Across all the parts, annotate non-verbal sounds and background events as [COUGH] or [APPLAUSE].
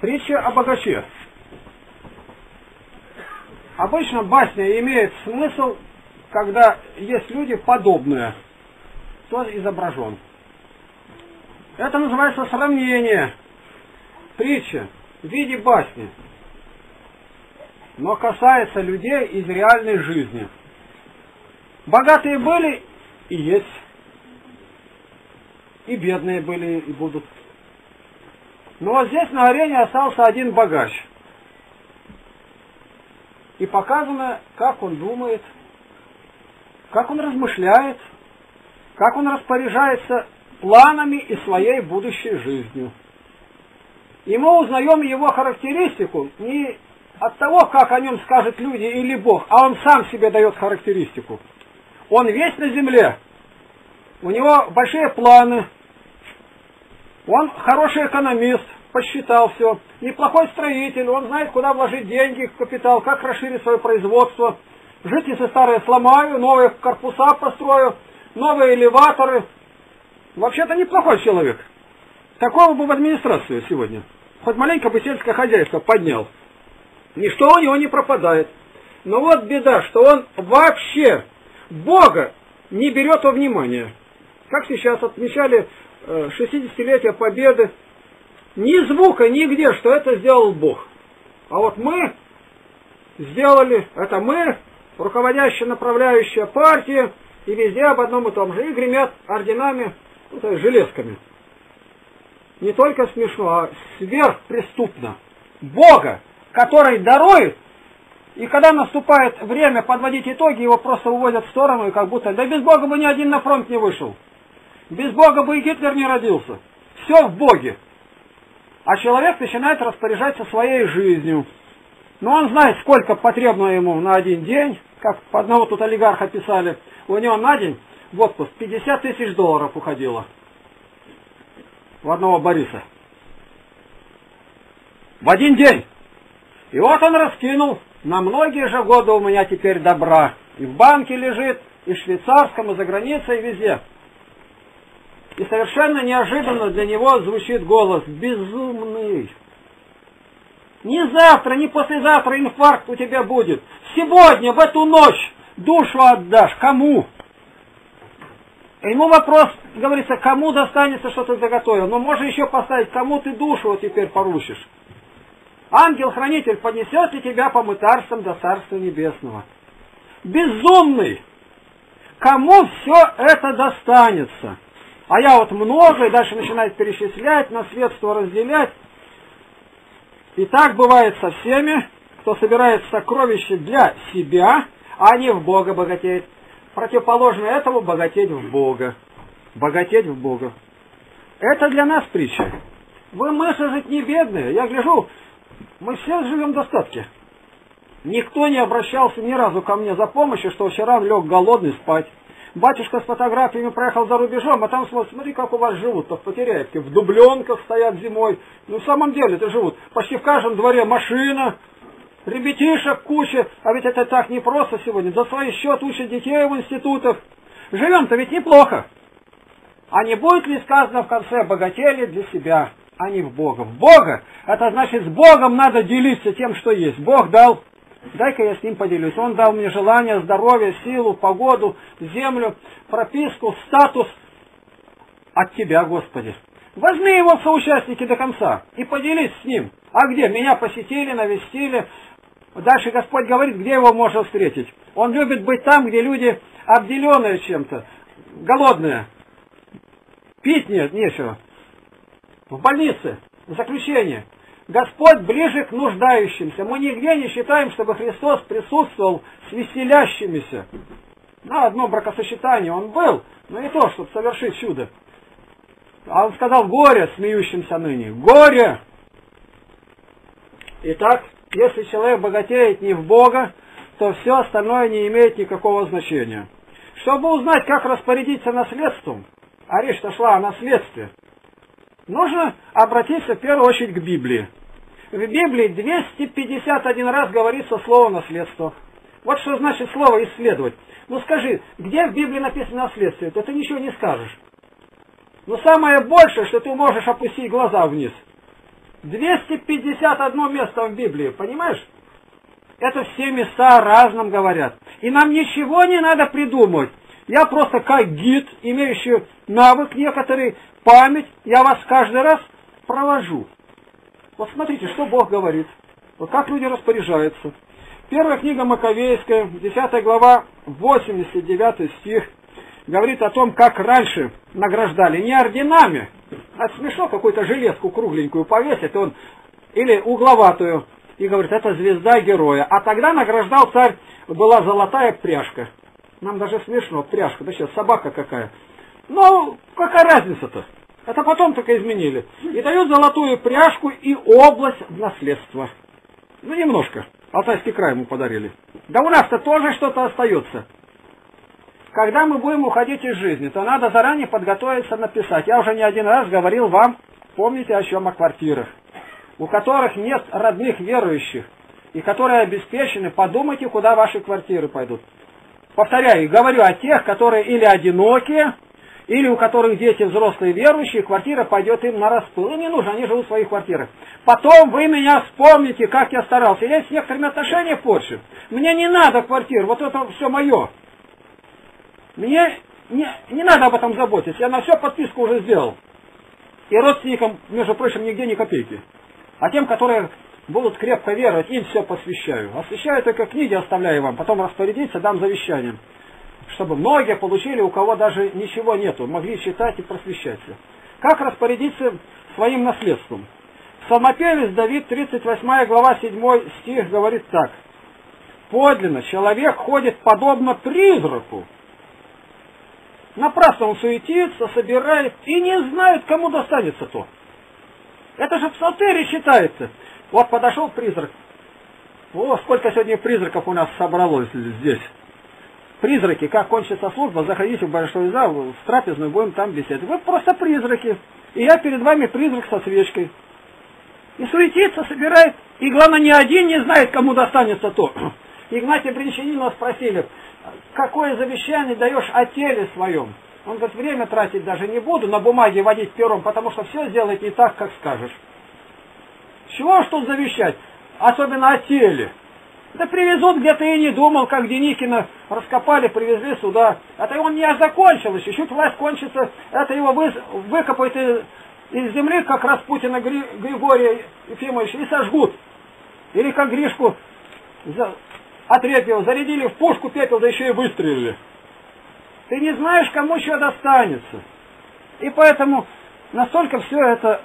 Притча о богаче. Обычно басня имеет смысл, когда есть люди подобные, кто изображен. Это называется сравнение. Притча в виде басни. Но касается людей из реальной жизни. Богатые были и есть. И бедные были и будут. Но вот здесь на арене остался один богач. И показано, как он думает, как он размышляет, как он распоряжается планами и своей будущей жизнью. И мы узнаем его характеристику не от того, как о нем скажут люди или Бог, а он сам себе дает характеристику. Он весь на земле, у него большие планы, он хороший экономист, посчитал все. Неплохой строитель, он знает, куда вложить деньги, капитал, как расширить свое производство. Житницы старые сломаю, новые корпуса построю, новые элеваторы. Вообще-то неплохой человек. Такого бы в администрацию сегодня. Хоть маленько бы сельское хозяйство поднял. Ничто у него не пропадает. Но вот беда, что он вообще Бога не берет во внимание. Как сейчас отмечали 60-летие э, Победы, ни звука нигде, что это сделал Бог. А вот мы сделали, это мы, руководящая, направляющая партия, и везде об одном и том же, и гремят орденами, ну, то есть железками. Не только смешно, а сверхпреступно. Бога, который дарует, и когда наступает время подводить итоги, его просто уводят в сторону, и как будто, да без Бога бы ни один на фронт не вышел. Без Бога бы и Гитлер не родился. Все в Боге. А человек начинает распоряжаться своей жизнью. Но он знает, сколько потребно ему на один день, как одного тут олигарха писали, у него на день в отпуск 50 тысяч долларов уходило. В одного Бориса. В один день. И вот он раскинул, на многие же годы у меня теперь добра. И в банке лежит, и в швейцарском, и за границей, и везде. И совершенно неожиданно для него звучит голос «Безумный». Не завтра, не послезавтра инфаркт у тебя будет. Сегодня, в эту ночь, душу отдашь. Кому? Ему вопрос, говорится, кому достанется, что ты заготовил. Но можно еще поставить, кому ты душу вот теперь поручишь. Ангел-хранитель поднесет ли тебя по мытарствам до Царства Небесного? Безумный! Кому все это достанется? А я вот много, и дальше начинает перечислять, наследство разделять. И так бывает со всеми, кто собирает сокровища для себя, а не в Бога богатеет. Противоположно этому богатеть в Бога. Богатеть в Бога. Это для нас притча. Вы, мы же жить не бедные. Я гляжу, мы все живем в достатке. Никто не обращался ни разу ко мне за помощью, что вчера лег голодный спать. Батюшка с фотографиями проехал за рубежом, а там смотри, как у вас живут-то в Потеряевке. В дубленках стоят зимой. Ну, в самом деле это живут. Почти в каждом дворе машина, ребятишек куча. А ведь это так непросто сегодня. За свой счет учат детей в институтах. Живем-то ведь неплохо. А не будет ли сказано в конце богатели для себя, а не в Бога? В Бога, это значит с Богом надо делиться тем, что есть. Бог дал Дай-ка я с ним поделюсь. Он дал мне желание, здоровье, силу, погоду, землю, прописку, статус от Тебя, Господи. Возьми его в соучастники до конца и поделись с ним. А где? Меня посетили, навестили. Дальше Господь говорит, где его можно встретить. Он любит быть там, где люди обделенные чем-то, голодные. Пить нет, нечего. В больнице, в заключении. Господь ближе к нуждающимся. Мы нигде не считаем, чтобы Христос присутствовал с веселящимися. На одно бракосочетание он был, но не то, чтобы совершить чудо. А он сказал горе смеющимся ныне. Горе! Итак, если человек богатеет не в Бога, то все остальное не имеет никакого значения. Чтобы узнать, как распорядиться наследством, а речь-то шла о наследстве, нужно обратиться в первую очередь к Библии. В Библии 251 раз говорится слово наследство. Вот что значит слово исследовать. Ну скажи, где в Библии написано наследство? Это ты ничего не скажешь. Но самое большее, что ты можешь опустить глаза вниз. 251 место в Библии, понимаешь? Это все места о разном говорят. И нам ничего не надо придумывать. Я просто как гид, имеющий навык некоторый, память, я вас каждый раз провожу. Вот смотрите, что Бог говорит. Вот как люди распоряжаются. Первая книга Маковейская, 10 глава, 89 стих, говорит о том, как раньше награждали не орденами, а смешно какую-то железку кругленькую повесить, он, или угловатую, и говорит, это звезда героя. А тогда награждал царь, была золотая пряжка. Нам даже смешно, пряжка, да сейчас собака какая. Ну, какая разница-то? Это потом только изменили. И дают золотую пряжку и область в наследство. Ну, немножко. Алтайский край ему подарили. Да у нас-то тоже что-то остается. Когда мы будем уходить из жизни, то надо заранее подготовиться написать. Я уже не один раз говорил вам, помните о чем о квартирах, у которых нет родных верующих, и которые обеспечены, подумайте, куда ваши квартиры пойдут. Повторяю, говорю о тех, которые или одинокие, или у которых дети взрослые верующие, квартира пойдет им на распыл. Им не нужно, они живут в своих квартирах. Потом вы меня вспомните, как я старался. Я с некоторыми отношения позже. Мне не надо квартир, вот это все мое. Мне не, не надо об этом заботиться, я на все подписку уже сделал. И родственникам, между прочим, нигде ни копейки. А тем, которые будут крепко веровать, им все посвящаю. Освящаю только книги, оставляю вам, потом распорядиться, дам завещанием чтобы многие получили, у кого даже ничего нету, могли читать и просвещаться. Как распорядиться своим наследством? Псалмопевец Давид, 38 глава, 7 стих говорит так. Подлинно, человек ходит подобно призраку. Напрасно он суетится, собирает и не знает, кому достанется то. Это же в псалтыре считается. Вот подошел призрак. О, сколько сегодня призраков у нас собралось здесь призраки, как кончится служба, заходите в большой зал, в трапезную, будем там беседовать. Вы просто призраки. И я перед вами призрак со свечкой. И суетится, собирает. И главное, ни один не знает, кому достанется то. [CLEARS THROAT] Игнатия Бринчанина спросили, какое завещание даешь о теле своем? Он говорит, время тратить даже не буду, на бумаге водить пером, потому что все сделает не так, как скажешь. Чего ж тут завещать? Особенно о теле. Да привезут где-то и не думал, как Деникина раскопали, привезли сюда. Это он не закончил еще, чуть власть кончится, это его вы, выкопают из, из земли, как Распутина Гри, Григория Ефимовича, и сожгут. Или как Гришку за, отрепил, зарядили в пушку пепел, да еще и выстрелили. Ты не знаешь, кому еще достанется. И поэтому настолько все это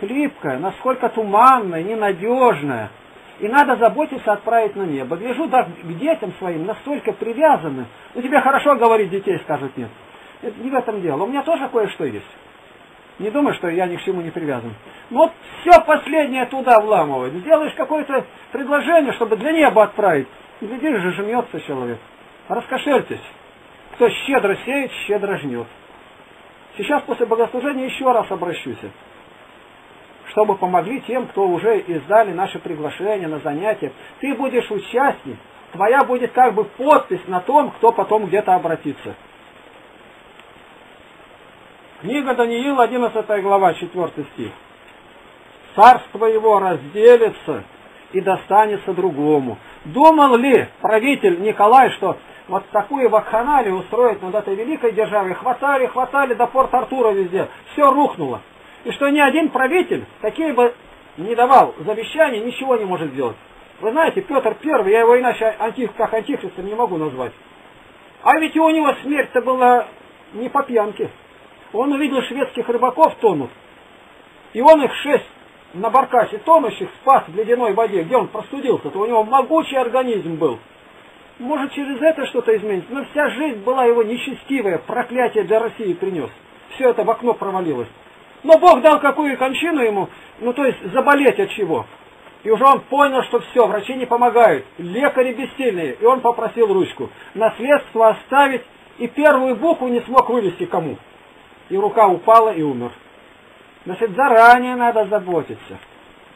хлипкое, насколько туманное, ненадежное – и надо заботиться отправить на небо. Гляжу, да, к детям своим настолько привязаны. У тебя хорошо говорить детей, скажут нет. Это не в этом дело. У меня тоже кое-что есть. Не думай, что я ни к чему не привязан. Но вот все последнее туда вламывает. Сделаешь какое-то предложение, чтобы для неба отправить. Глядишь же, жмется человек. Раскошельтесь. Кто щедро сеет, щедро жнет. Сейчас после богослужения еще раз обращусь чтобы помогли тем, кто уже издали наше приглашение на занятия. Ты будешь участник, твоя будет как бы подпись на том, кто потом где-то обратится. Книга Даниил, 11 глава, 4 стих. Царство его разделится и достанется другому. Думал ли правитель Николай, что вот такую вакханалию устроить над этой великой державой? Хватали, хватали до порт Артура везде. Все рухнуло и что ни один правитель, какие бы не давал завещания, ничего не может сделать. Вы знаете, Петр Первый, я его иначе антих, как антихристом не могу назвать. А ведь у него смерть-то была не по пьянке. Он увидел шведских рыбаков тонут. И он их шесть на баркасе тонущих спас в ледяной воде, где он простудился, то у него могучий организм был. Может, через это что-то изменится, но вся жизнь была его нечестивая, проклятие для России принес. Все это в окно провалилось. Но Бог дал какую кончину ему, ну то есть заболеть от чего. И уже он понял, что все, врачи не помогают, лекари бессильные. И он попросил ручку. Наследство оставить, и первую букву не смог вывести кому. И рука упала и умер. Значит, заранее надо заботиться.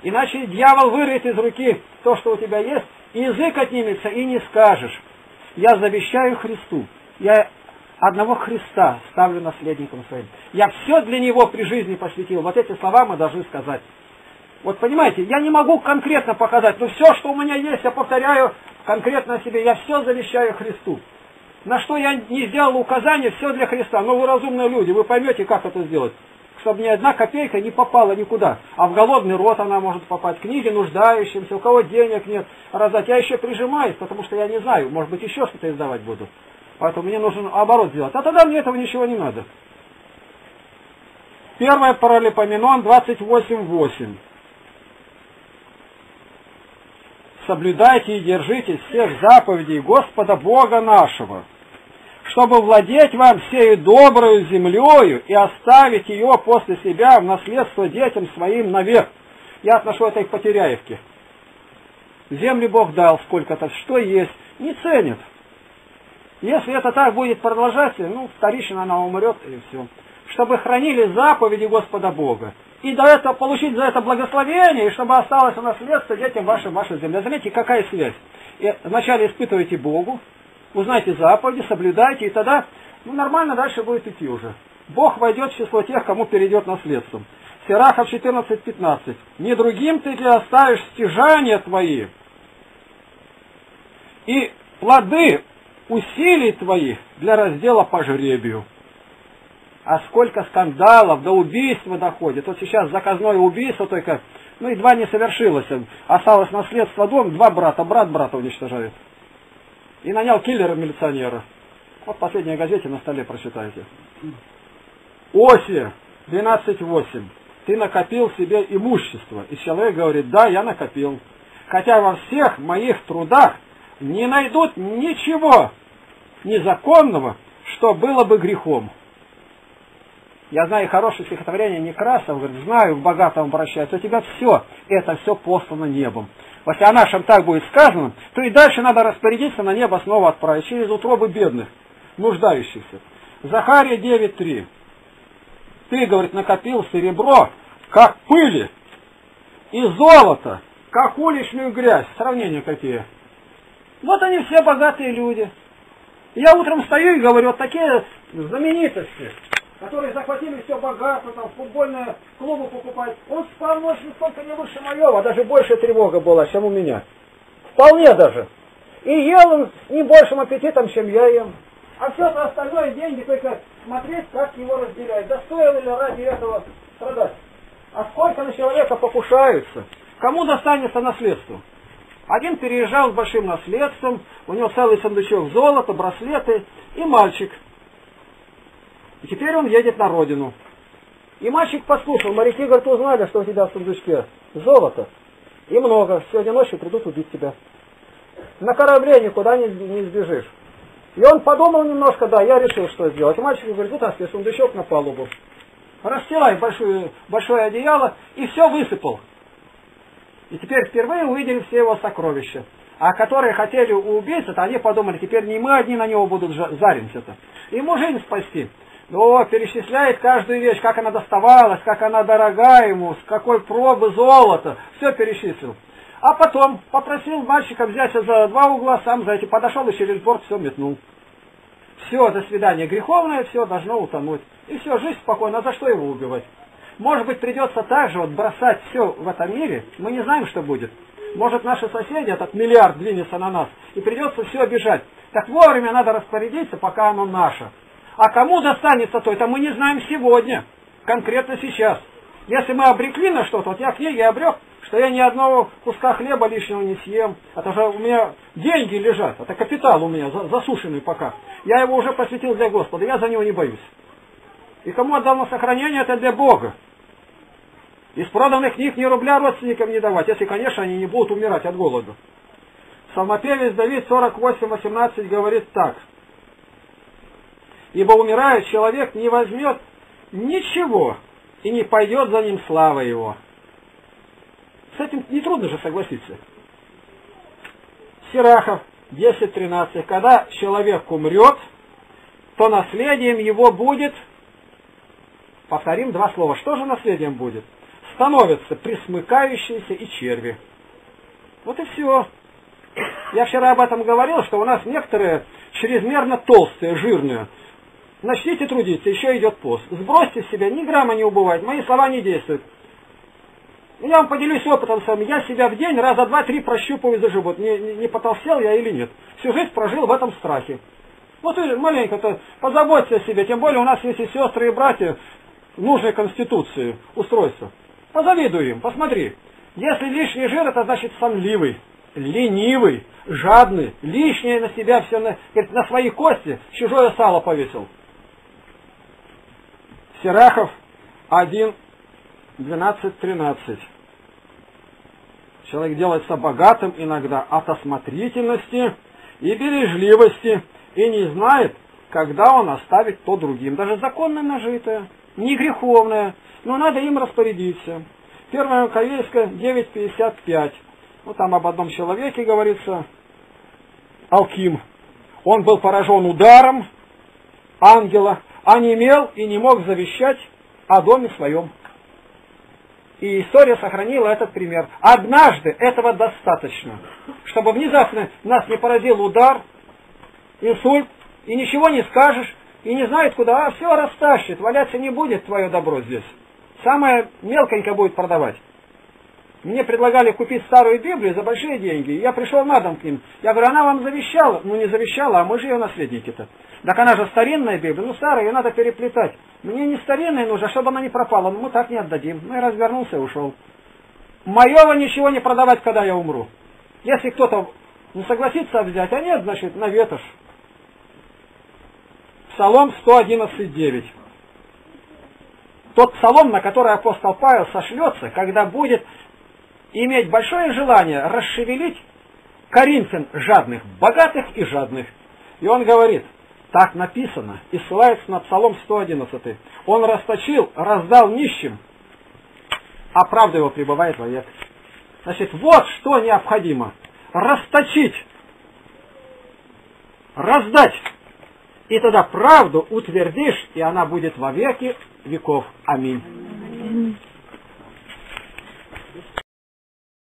Иначе дьявол вырвет из руки то, что у тебя есть, и язык отнимется, и не скажешь. Я завещаю Христу. Я одного Христа ставлю наследником своим. Я все для Него при жизни посвятил. Вот эти слова мы должны сказать. Вот понимаете, я не могу конкретно показать, но все, что у меня есть, я повторяю конкретно себе, я все завещаю Христу. На что я не сделал указания, все для Христа. Но вы разумные люди, вы поймете, как это сделать. Чтобы ни одна копейка не попала никуда. А в голодный рот она может попасть. Книги нуждающимся, у кого денег нет, раздать. Я еще прижимаюсь, потому что я не знаю, может быть еще что-то издавать буду. Поэтому мне нужно оборот сделать. А тогда мне этого ничего не надо. Первое Паралипоменон 28.8. Соблюдайте и держите всех заповедей Господа Бога нашего, чтобы владеть вам всею доброю землею и оставить ее после себя в наследство детям своим навек. Я отношу это к Потеряевке. Земли Бог дал сколько-то, что есть, не ценит. Если это так будет продолжаться, ну, вторично она умрет и все. Чтобы хранили заповеди Господа Бога. И до этого получить за это благословение, и чтобы осталось наследство детям вашим, вашей земле. Заметьте, какая связь. И вначале испытывайте Богу, узнайте заповеди, соблюдайте, и тогда ну, нормально дальше будет идти уже. Бог войдет в число тех, кому перейдет наследство. Сирахов 14.15. Не другим ты ли оставишь стяжания твои, и плоды усилий твоих для раздела по жребию. А сколько скандалов, до убийства доходит. Вот сейчас заказное убийство только, ну, едва не совершилось. Осталось наследство дом, два брата, брат брата уничтожает. И нанял киллера-милиционера. Вот последняя газете на столе прочитайте. Оси 12.8. Ты накопил себе имущество. И человек говорит, да, я накопил. Хотя во всех моих трудах не найдут ничего незаконного, что было бы грехом. Я знаю хорошее стихотворение Некрасов, говорит, знаю, в богатом обращается, у тебя все, это все послано небом. Если о нашем так будет сказано, то и дальше надо распорядиться на небо снова отправить, через утробы бедных, нуждающихся. Захария 9.3. Ты, говорит, накопил серебро, как пыли, и золото, как уличную грязь. Сравнения какие. Вот они все богатые люди. Я утром стою и говорю, вот такие знаменитости, которые захватили все богатство, там футбольные клубы покупать. Он спал ночь сколько не выше моего, даже больше тревога была, чем у меня. Вполне даже. И ел он с не большим аппетитом, чем я ем. А все это остальное деньги только смотреть, как его разделяют. Да стоило ли ради этого страдать? А сколько на человека покушаются? Кому достанется наследство? Один переезжал с большим наследством, у него целый сундучок золота, браслеты и мальчик. И теперь он едет на родину. И мальчик послушал, моряки, говорят, узнали, что у тебя в сундучке золото. И много. Сегодня ночью придут убить тебя. На корабле никуда не, не сбежишь. И он подумал немножко, да, я решил, что сделать. Мальчик говорит, вытаскивай сундучок на палубу. Расстилай большое, большое одеяло и все высыпал. И теперь впервые увидели все его сокровища. А которые хотели убийца, то они подумали, теперь не мы одни на него будут заримся-то. Ему жизнь спасти. О, перечисляет каждую вещь, как она доставалась, как она дорога ему, с какой пробы золота. Все перечислил. А потом попросил мальчика взяться за два угла, сам за эти подошел и через борт все метнул. Все, до свидания, греховное, все должно утонуть. И все, жизнь спокойна, а за что его убивать? Может быть, придется также вот бросать все в этом мире, мы не знаем, что будет. Может, наши соседи, этот миллиард двинется на нас, и придется все обижать. Так вовремя надо распорядиться, пока оно наше. А кому достанется то, это мы не знаем сегодня, конкретно сейчас. Если мы обрекли на что-то, вот я книги обрек, что я ни одного куска хлеба лишнего не съем. Это же у меня деньги лежат, это капитал у меня засушенный пока. Я его уже посвятил для Господа, я за него не боюсь. И кому отдал на сохранение, это для Бога. Из проданных книг ни рубля родственникам не давать, если, конечно, они не будут умирать от голода. Псалмопевец Давид 48.18 говорит так. Ибо умирает человек не возьмет ничего и не пойдет за ним слава его. С этим нетрудно же согласиться. Сирахов 10.13. Когда человек умрет, то наследием его будет Повторим два слова. Что же наследием будет? Становятся присмыкающиеся и черви. Вот и все. Я вчера об этом говорил, что у нас некоторые чрезмерно толстые, жирные. Начните трудиться, еще идет пост. Сбросьте с себя, ни грамма не убывает, мои слова не действуют. Я вам поделюсь опытом своим. Я себя в день раза два-три прощупываю за живот. Не, не, не потолстел я или нет. Всю жизнь прожил в этом страхе. Вот маленько-то позаботься о себе. Тем более у нас есть и сестры, и братья нужной конституции, устройства. Позавидуй им, посмотри. Если лишний жир, это значит сонливый, ленивый, жадный, лишнее на себя все, на, говорит, на свои кости чужое сало повесил. Серахов 1, 12, 13. Человек делается богатым иногда от осмотрительности и бережливости и не знает, когда он оставит то другим. Даже законно нажитое, не греховное, но надо им распорядиться. Первая Маковейская 9.55. Ну там об одном человеке говорится, Алким. Он был поражен ударом ангела, а не имел и не мог завещать о доме своем. И история сохранила этот пример. Однажды этого достаточно, чтобы внезапно нас не поразил удар, инсульт, и ничего не скажешь, и не знает куда, а все растащит, валяться не будет твое добро здесь. Самое мелконько будет продавать. Мне предлагали купить старую Библию за большие деньги. Я пришел на дом к ним. Я говорю, она вам завещала? Ну не завещала, а мы же ее наследники-то. Так она же старинная Библия. Ну старая, ее надо переплетать. Мне не старинная нужна, чтобы она не пропала. Ну мы так не отдадим. Ну и развернулся и ушел. Моего ничего не продавать, когда я умру. Если кто-то не согласится взять, а нет, значит, на ветошь. Псалом 111.9. Тот псалом, на который апостол Павел сошлется, когда будет иметь большое желание расшевелить коринфян жадных, богатых и жадных. И он говорит, так написано, и ссылается на Псалом 111. Он расточил, раздал нищим, а правда его пребывает вовек. Значит, вот что необходимо. Расточить, раздать, и тогда правду утвердишь, и она будет во веки веков. Аминь.